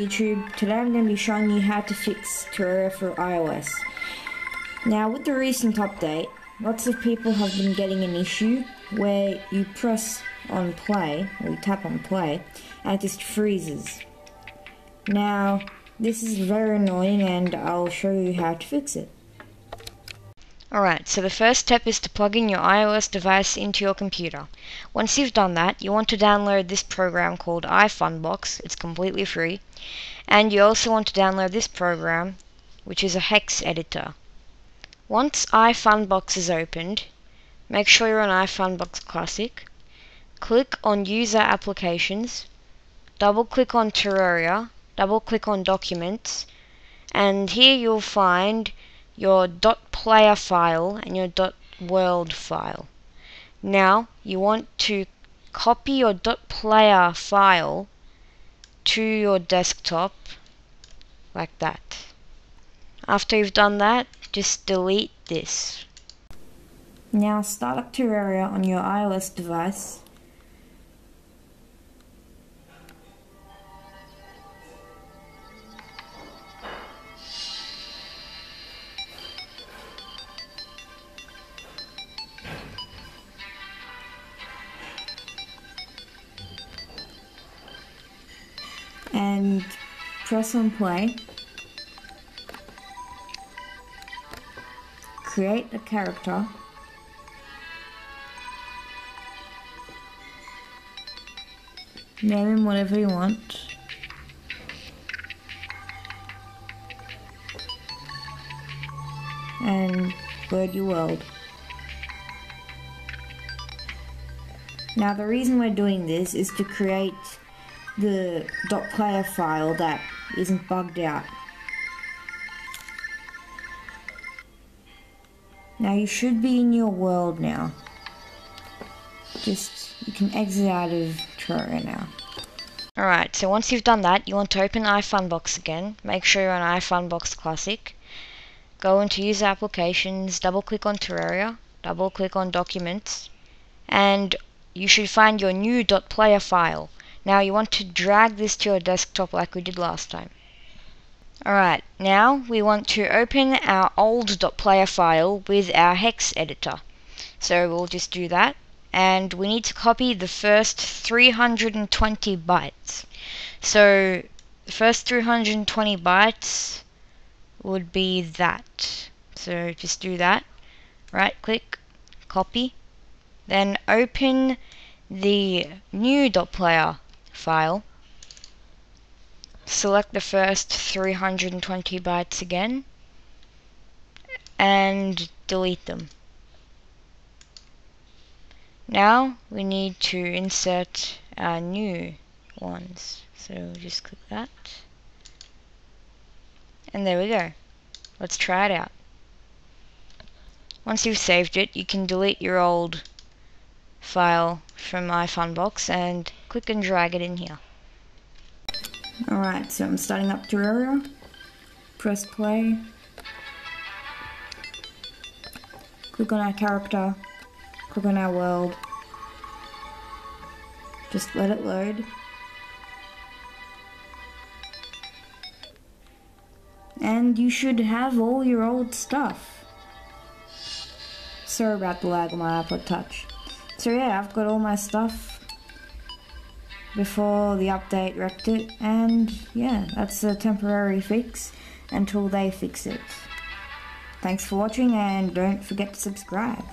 YouTube. Today I'm going to be showing you how to fix Terraria for iOS. Now with the recent update, lots of people have been getting an issue where you press on play, or you tap on play, and it just freezes. Now, this is very annoying and I'll show you how to fix it. Alright, so the first step is to plug in your iOS device into your computer. Once you've done that, you want to download this program called iFunbox. It's completely free. And you also want to download this program, which is a hex editor. Once iFunbox is opened, make sure you're on iFunbox Classic. Click on User Applications, double click on Terraria, double click on Documents, and here you'll find your .player file and your .world file. Now you want to copy your .player file to your desktop like that. After you've done that, just delete this. Now start up Terraria on your iOS device and press on play. Create a character. Name him whatever you want. And load your world. Now the reason we're doing this is to create the .player file that isn't bugged out. Now you should be in your world now. Just, you can exit out of Terraria now. Alright, so once you've done that, you want to open iFunbox again. Make sure you're on iFunbox Classic. Go into User Applications, double click on Terraria, double click on Documents, and you should find your new .player file. Now you want to drag this to your desktop like we did last time. Alright, now we want to open our old .player file with our hex editor. So we'll just do that. And we need to copy the first 320 bytes. So the first 320 bytes would be that. So just do that. Right click, copy. Then open the new .player file. Select the first 320 bytes again and delete them. Now we need to insert our new ones. So just click that. And there we go. Let's try it out. Once you've saved it, you can delete your old file from iFunbox and click and drag it in here. Alright, so I'm starting up Terraria. Press play. Click on our character. Click on our world. Just let it load. And you should have all your old stuff. Sorry about the lag on my iPod Touch. So yeah, I've got all my stuff before the update wrecked it, and yeah, that's a temporary fix until they fix it. Thanks for watching, and don't forget to subscribe.